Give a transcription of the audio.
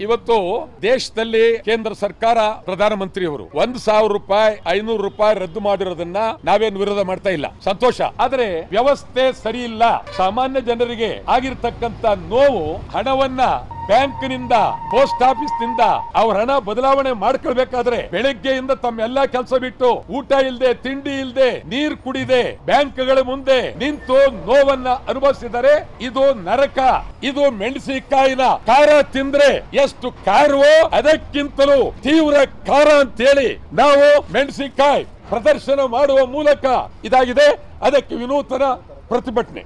ಇವತ್ತು ದೇಶದಲ್ಲಿ ಕೇಂದ್ರ ಸರ್ಕಾರ ಪ್ರಧಾನಮಂತ್ರಿಯವರು ಒಂದ್ ಸಾವಿರ ರೂಪಾಯಿ, ಐನೂರು ರೂಪಾಯಿ ರದ್ದು ಮಾಡಿರೋದನ್ನ ನಾವೇನು ವಿರೋಧ ಮಾಡ್ತಾ ಇಲ್ಲ. ಸಂತೋಷ. ಆದ್ರೆ ವ್ಯವಸ್ಥೆ ಸರಿ ಇಲ್ಲ. ಸಾಮಾನ್ಯ ಜನರಿಗೆ ಆಗಿರ್ತಕ್ಕಂತ ನೋವು, ಹಣವನ್ನ ಬ್ಯಾಂಕ್ನಿಂದ, ಪೋಸ್ಟ್ ಆಫೀಸ್ನಿಂದ ಅವ್ರ ಹಣ ಬದಲಾವಣೆ ಮಾಡ್ಕೊಳ್ಬೇಕಾದ್ರೆ ಬೆಳಗ್ಗೆಯಿಂದ ತಮ್ಮೆಲ್ಲಾ ಕೆಲಸ ಬಿಟ್ಟು ಊಟ ಇಲ್ದೆ, ತಿಂಡಿ ಇಲ್ದೆ, ನೀರ್ ಕುಡಿದೆ, ಬ್ಯಾಂಕ್ಗಳ ಮುಂದೆ ನಿಂತು ನೋವನ್ನ ಅನುಭವಿಸಿದರೆ ಇದು ನರಕ, ಇದು ಮೆಣಸಿನಕಾಯಿನ ಖಾರ ತಿಂದ್ರೆ ಎಷ್ಟು ಖಾರವೋ ಅದಕ್ಕಿಂತಲೂ ತೀವ್ರ ಖಾರ ಅಂತೇಳಿ ನಾವು ಮೆಣಸಿನಕಾಯಿ ಪ್ರದರ್ಶನ ಮಾಡುವ ಮೂಲಕ ಇದಾಗಿದೆ. ಅದಕ್ಕೆ ವಿನೂತನ ಪ್ರತಿಭಟನೆ.